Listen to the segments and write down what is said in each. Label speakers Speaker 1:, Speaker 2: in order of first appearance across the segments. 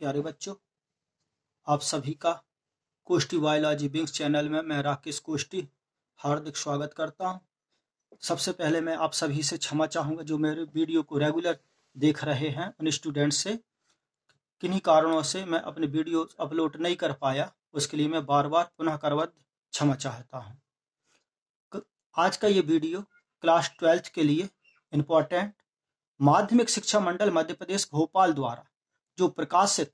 Speaker 1: प्यारे बच्चों, आप सभी का कोष्टी बायोलॉजी बिंग्स चैनल में मैं राकेश कोष्टी हार्दिक स्वागत करता हूँ। सबसे पहले मैं आप सभी से क्षमा चाहूँगा जो मेरे वीडियो को रेगुलर देख रहे हैं उन स्टूडेंट से। किन्हीं कारणों से मैं अपने वीडियो अपलोड नहीं कर पाया, उसके लिए मैं बार बार पुनः करवत क्षमा चाहता हूँ। आज का ये वीडियो क्लास ट्वेल्थ के लिए इम्पोर्टेंट माध्यमिक शिक्षा मंडल मध्य प्रदेश भोपाल द्वारा जो प्रकाशित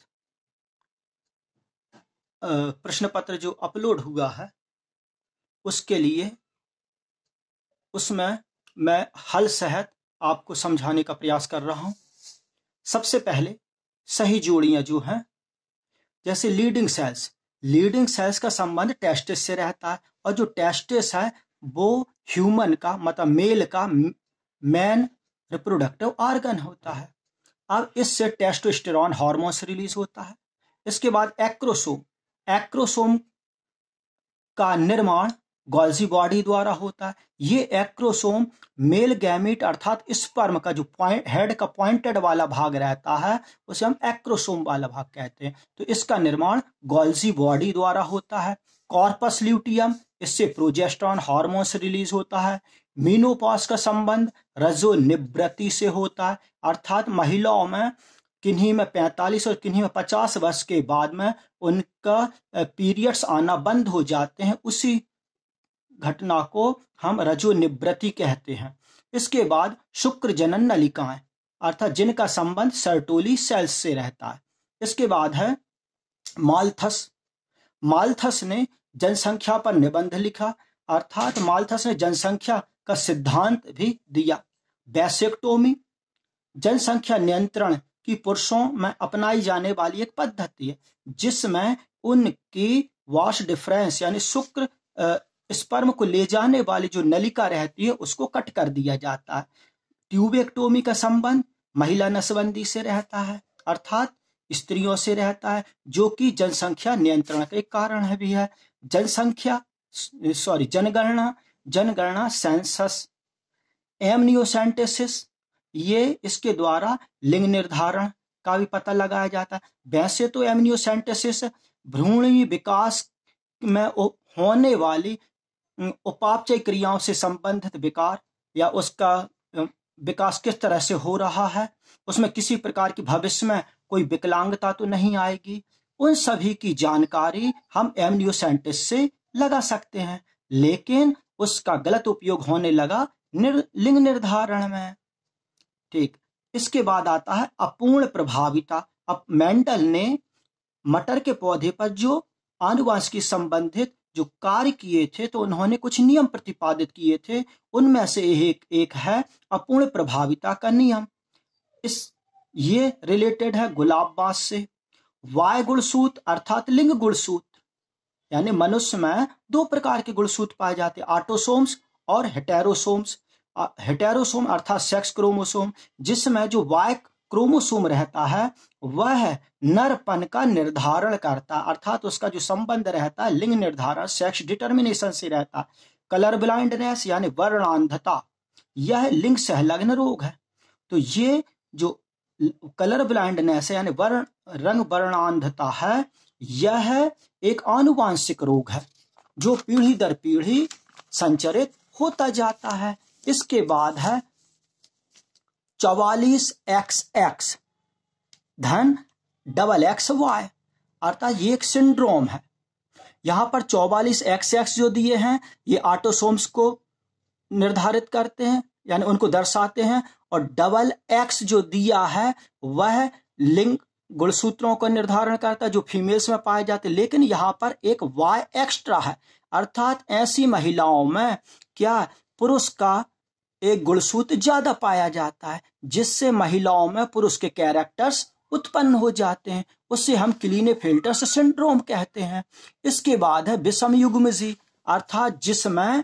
Speaker 1: प्रश्न पत्र जो अपलोड हुआ है, उसके लिए उसमें मैं हल सहित आपको समझाने का प्रयास कर रहा हूँ। सबसे पहले सही जोड़ियाँ जो हैं, जैसे लीडिंग सेल्स। लीडिंग सेल्स का संबंध टेस्टिस से रहता है और जो टेस्टिस है, वो ह्यूमन का मतलब मेल का मैन रिप्रोडक्टिव ऑर्गन होता है। अब इससे टेस्टोस्टेरॉन हार्मोन्स रिलीज़ होता है। इसके बाद एक्रोसोम एक्रोसोम का निर्माण गॉल्जी बॉडी द्वारा होता है। ये एक्रोसोम मेल गैमिट अर्थात स्पर्म का जो पॉइंट हेड का पॉइंटेड वाला भाग रहता है, उसे हम एक्रोसोम वाला भाग कहते हैं। तो इसका निर्माण गॉल्जी बॉडी द्वारा होता है। कॉर्पस ल्यूटियम इससे प्रोजेस्ट्रॉन हार्मोन्स रिलीज़ होता है। मीनोपॉस का संबंध रजो निवृत्ति से होता है, अर्थात महिलाओं में किन्हीं में 45 और किन्हीं में 50 वर्ष के बाद में उनका पीरियड्स आना बंद हो जाते हैं। उसी घटना को हम रजो निवृत्ति कहते हैं। इसके बाद शुक्र जनन नलिकाएँ अर्थात जिनका संबंध सर्टोली सेल्स से रहता है। इसके बाद है मालथस। मालथस ने जनसंख्या पर निबंध लिखा, अर्थात मालथस ने जनसंख्या का सिद्धांत भी दिया। बैसेक्टोमी जनसंख्या नियंत्रण की पुरुषों में अपनाई जाने वाली एक पद्धति है, जिसमें उनकी वॉश डिफरेंस यानी शुक्र स्पर्म को ले जाने वाली जो नलिका रहती है, उसको कट कर दिया जाता है। ट्यूबेक्टोमी का संबंध महिला नसबंदी से रहता है, अर्थात स्त्रियों से रहता है, जो कि जनसंख्या नियंत्रण का एक कारण है भी है। जनसंख्या सॉरी जनगणना जनगणना सेंसस, एमनियोसेंटेसिस, ये इसके द्वारा लिंग निर्धारण का भी पता लगाया जाता है। वैसे तो एमनियोसेंटेसिस भ्रूणी विकास में होने वाली उपापचय क्रियाओं से संबंधित विकार या उसका विकास किस तरह से हो रहा है, उसमें किसी प्रकार की भविष्य में कोई विकलांगता तो नहीं आएगी, उन सभी की जानकारी हम एमनियोसेंटिस से लगा सकते हैं। लेकिन उसका गलत उपयोग होने लगा निर, लिंग निर्धारण में। ठीक इसके बाद आता है अपूर्ण प्रभाविता। अब मेंडल ने मटर के पौधे पर जो आनुवांशिकी संबंधित जो कार्य किए थे तो उन्होंने कुछ नियम प्रतिपादित किए थे। उनमें से एक एक है अपूर्ण प्रभाविता का नियम। इस ये रिलेटेड है गुलाब बाँस से। वाय गुणसूत अर्थात लिंग गुणसूत यानी मनुष्य में दो प्रकार के गुणसूत्र पाए जाते हैं आटोसोम्स और हेटेरोसोम्स। हेटेरोसोम अर्थात सेक्स क्रोमोसोम, जिसमें जो वाई क्रोमोसोम रहता है, वह नरपन का निर्धारण करता है, अर्थात उसका जो संबंध रहता है, लिंग निर्धारण सेक्स डिटर्मिनेशन से रहता कलर ब्लाइंडनेस यानी वर्णांधता, यह लिंग सहलग्न रोग है। तो ये जो कलर ब्लाइंडनेस यानी वर्ण, रंग वर्णांधता है यह एक आनुवांशिक रोग है, जो पीढ़ी दर पीढ़ी संचरित होता जाता है। इसके बाद है चौवालीस एक्स एक्स, धन डबल एक्स वाई, अर्थात ये एक सिंड्रोम है। यहाँ पर चौवालीस एक्स एक्स जो दिए हैं, ये ऑटोसोम्स को निर्धारित करते हैं, यानी उनको दर्शाते हैं, और डबल एक्स जो दिया है, वह लिंग गुणसूत्रों का निर्धारण करता है, जो फीमेल्स में पाए जाते लेकिन यहाँ पर एक वाई एक्स्ट्रा है। अर्थात ऐसी महिलाओं में क्या पुरुष का एक गुणसूत्र ज़्यादा पाया जाता है, जिससे महिलाओं में पुरुष के कैरेक्टर्स उत्पन्न हो जाते हैं। उससे हम क्लीने फ़िल्टर सिंड्रोम कहते हैं। इसके बाद है विषम युग्मजी। अर्थात जिसमें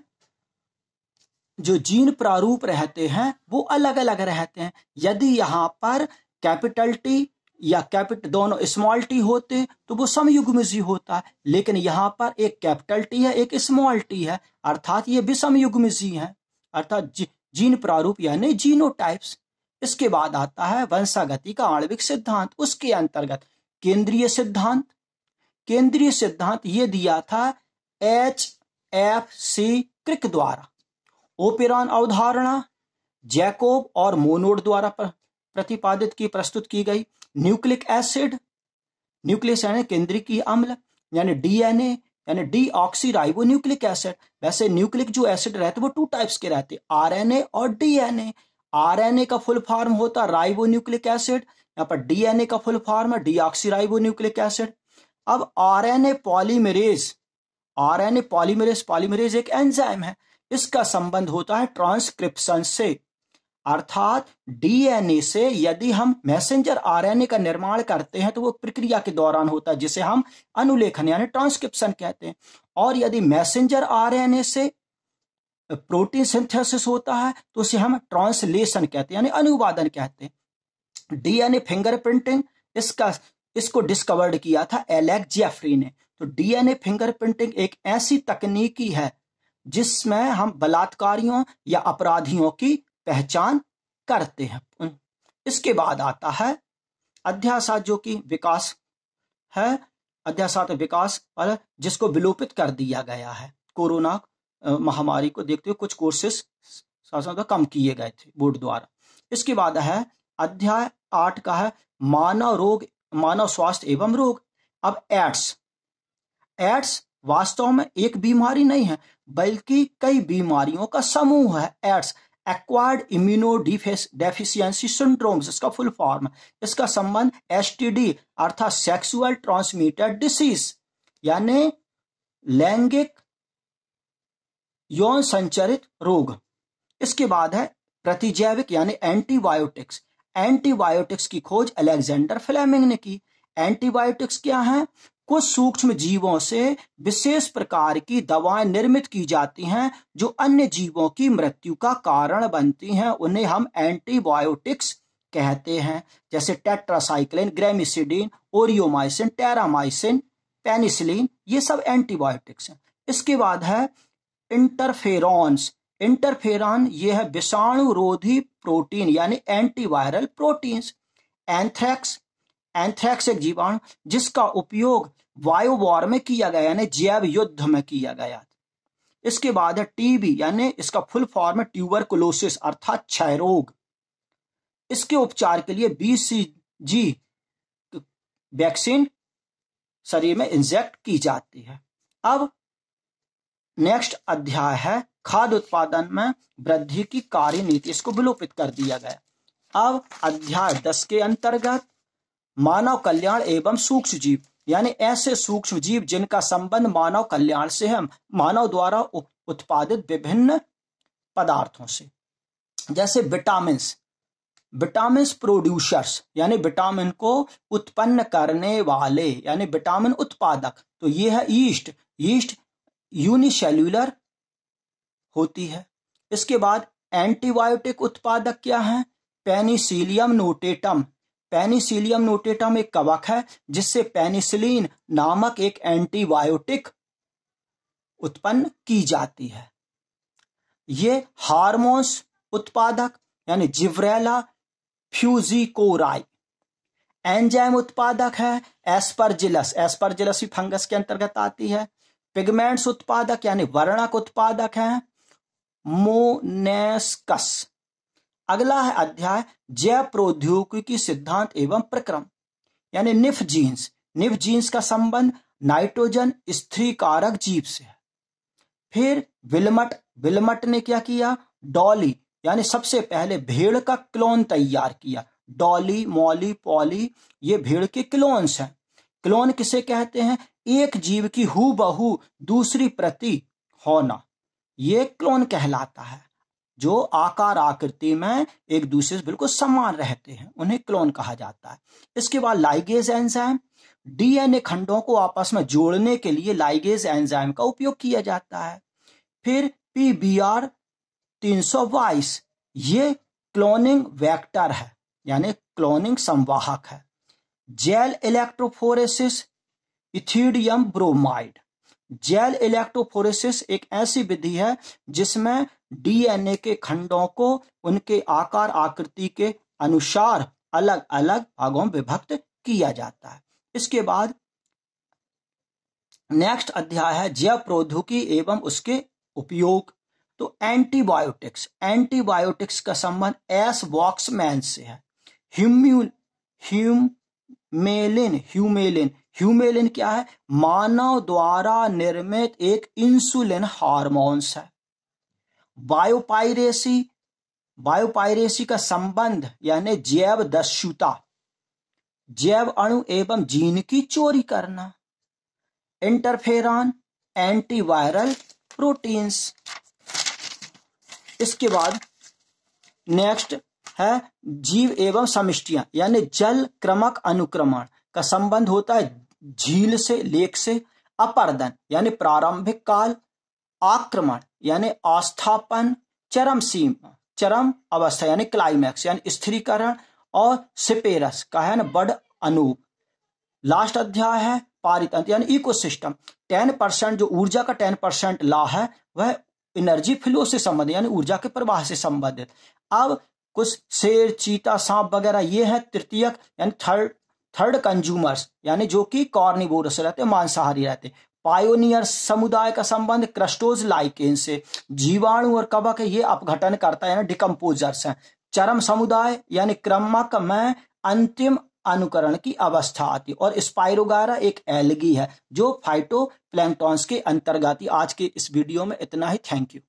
Speaker 1: जो जीन प्रारूप रहते हैं, वो अलग अलग रहते हैं। यदि यहाँ पर कैपिटल टी या कैपिट दोनों स्मॉल टी होते तो वो समयुग्मजी होता है। लेकिन यहाँ पर एक कैपिटल टी है, एक स्मॉल टी है। अर्थात ये विषम युग्मजी है। अर्थात जीन प्रारूप, यानी जीनोटाइप्स इसके बाद आता है वंशागति का आणविक सिद्धांत। उसके अंतर्गत केंद्रीय सिद्धांत। केंद्रीय सिद्धांत ये दिया था एच एफ़ सी क्रिक द्वारा। ओपेरॉन अवधारणा, जैकोब और मोनोड द्वारा प्रतिपादित की, प्रस्तुत की गई। न्यूक्लिक एसिड, न्यूक्लियस यानी केंद्रीय अम्ल, यानी डीएनए, यानी deoxy ribo nucleic acid. वैसे न्यूक्लिक जो एसिड रहते वो टू टाइप्स के रहते आरएनए और डीएनए। आरएनए का फुल फॉर्म होता राइबो न्यूक्लिक एसिड, यहाँ पर डीएनए का फुल फॉर्म है डीऑक्सी राइबो न्यूक्लिक एसिड। अब RNA polymerase RNA polymerase polymerase एक एंजाइम है, इसका संबंध होता है ट्रांसक्रिप्शन से। अर्थात डीएनए से यदि हम मैसेंजर आरएनए का निर्माण करते हैं तो वो प्रक्रिया के दौरान होता है, जिसे हम अनुलेखन यानी ट्रांसक्रिप्शन कहते हैं। और यदि मैसेंजर आरएनए से प्रोटीन सिंथेसिस होता है तो उसे हम ट्रांसलेशन कहते हैं, यानी अनुवादन कहते हैं। डीएनए फिंगरप्रिंटिंग, इसका, इसको डिस्कवर्ड किया था एलेक्स जेफरी ने। तो डीएनए फिंगरप्रिंटिंग एक ऐसी तकनीकी है, जिसमें हम बलात्कारियों या अपराधियों की पहचान करते हैं। इसके बाद आता है अध्यासात जो कि विकास है। अध्यासात विकास और जिसको विलोपित कर दिया गया है। कोरोना महामारी को देखते हुए कुछ कोर्सेस कम किए गए थे बोर्ड द्वारा। इसके बाद है अध्याय आठ का है मानव रोग, मानव स्वास्थ्य एवं रोग। अब एड्स। एड्स वास्तव में एक बीमारी नहीं है, बल्कि कई बीमारियों का समूह है। AIDS acquired immuno deficiency syndromes इसका फुल फॉर्म इसका संबंध एसटीडी अर्थात सेक्सुअल ट्रांसमिटेड डिसीज यानी लैंगिक यौन संचरित रोग। इसके बाद है प्रतिजैविक, यानी एंटीबायोटिक्स एंटीबायोटिक्स की खोज अलेक्जेंडर फ्लेमिंग ने की। एंटीबायोटिक्स क्या है? कुछ सूक्ष्म जीवों से विशेष प्रकार की दवाएँ निर्मित की जाती हैं, जो अन्य जीवों की मृत्यु का कारण बनती हैं, उन्हें हम एंटीबायोटिक्स कहते हैं, जैसे tetracycline, gramicidin, aureomycin, terramycin, penicillin, ये सब एंटीबायोटिक्स हैं। इसके बाद है इंटरफेरॉन्स। इंटरफेरॉन, ये है विषाणुरोधी प्रोटीन, यानी एंटीवायरल प्रोटीन्स। एंथ्रेक्स एंथ्रेक्स एक जीवाणु जिसका उपयोग वायु वॉर में किया गया, यानी जैव युद्ध में किया गया इसके बाद है टीबी यानी इसका फुल फॉर्म है ट्यूबरकुलोसिस, अर्थात क्षय रोग। इसके उपचार के लिए बीसीजी वैक्सीन शरीर में इंजेक्ट की जाती है। अब नेक्स्ट अध्याय है खाद्य उत्पादन में वृद्धि की कार्य नीति इसको विलोपित कर दिया गया। अब अध्याय दस के अंतर्गत मानव कल्याण एवं सूक्ष्म जीव, यानी ऐसे सूक्ष्म जीव जिनका संबंध मानव कल्याण से है, मानव द्वारा उत्पादित विभिन्न पदार्थों से। जैसे विटामिन विटामिन प्रोड्यूसर्स यानी विटामिन को उत्पन्न करने वाले, यानी विटामिन उत्पादक। तो ये है ईस्ट ईस्ट यूनिसेल्यूलर होती है। इसके बाद एंटीबायोटिक उत्पादक क्या है? पेनिसिलियम नोटेटम पेनिसिलियम नोटेटम एक कवक है, जिससे पेनिसिलिन नामक एक एंटीबायोटिक उत्पन्न की जाती है। ये हार्मोन्स उत्पादक, यानी जिव्रेला फ्यूजिकोराई, एंजाइम उत्पादक है, एस्परजिलस। एस्परजिलस भी फंगस के अंतर्गत आती है। पिगमेंट्स उत्पादक, यानी वर्णक उत्पादक है। मोनेस्कस अगला है अध्याय जैव प्रौद्योगिकी सिद्धांत एवं प्रक्रम, यानी निफ जीन्स। निफ जीन्स का संबंध नाइट्रोजन स्त्री कारक जीव से है। फिर विलमट विलमट ने क्या किया? डॉली, यानी सबसे पहले भेड़ का क्लोन तैयार किया। डॉली, मॉली, पॉली, ये भेड़ के क्लोन्स हैं। क्लोन किसे कहते हैं? एक जीव की हु बहु दूसरी प्रति होना, ये क्लोन कहलाता है। जो आकार आकृति में एक दूसरे से बिल्कुल समान रहते हैं, उन्हें क्लोन कहा जाता है। इसके बाद लाइगेज एंजाइम डीएनए खंडों को आपस में जोड़ने के लिए लाइगेज एंजाइम का उपयोग किया जाता है। फिर पीबीआर तीन सौ बाईस, ये क्लोनिंग वेक्टर है, यानी क्लोनिंग संवाहक है। Gel electrophoresis ethidium bromide gel electrophoresis एक ऐसी विधि है जिसमें डीएनए के खंडों को, उनके आकार, आकृति के अनुसार अलग अलग भागों में विभक्त किया जाता है। इसके बाद नेक्स्ट अध्याय है जैव प्रौद्योगिकी एवं उसके उपयोग। तो एंटीबायोटिक्स एंटीबायोटिक्स का संबंध एस वॉक्समैन से है। ह्यूम्यूल ह्यूमेलिन ह्यूमेलिन ह्यूमेलिन क्या है? मानव द्वारा निर्मित एक इंसुलिन हार्मोन्स है। बायोपायरेसी बायोपायरेसी का संबंध यानी जैव दस्युता। जैव अणु एवं जीन की चोरी करना। Interferon, antiviral proteins. इसके बाद नेक्स्ट है जीव एवं समिष्टियाँ, यानी जल क्रमक अनुक्रमण का संबंध होता है झील से, लेक से, अपर्दन, यानी प्रारंभिक काल आक्रमण, यानी आस्थापन, चरम सीमा, चरम अवस्था, यानी क्लाइमैक्स यानी स्थिरीकरण और सिपेरस का है ना, बड़ अनूप। लास्ट अध्याय है, पारित यानी इकोसिस्टम टेन परसेंट जो ऊर्जा का टेन परसेंट ला है, वह एनर्जी फ्लो से संबंधित, यानी ऊर्जा के प्रवाह से संबंधित। अब कुछ शेर, चीता, सांप वगैरह, ये है तृतीयक, यानी थर्ड थर्ड कंज्यूमर्स यानी जो कि कॉर्निवोरस रहते मांसाहारी रहते पायोनियर समुदाय का संबंध क्रस्टोज लाइकेन से। जीवाणु और कवक ये अपघटन करता है डिकम्पोजर्स है। चरम समुदाय, यानी क्रमक में अंतिम अनुकरण की अवस्था आती। और स्पाइरोगारा एक एलगी है, जो फाइटो के अंतर्गत आज के इस वीडियो में इतना ही। Thank you.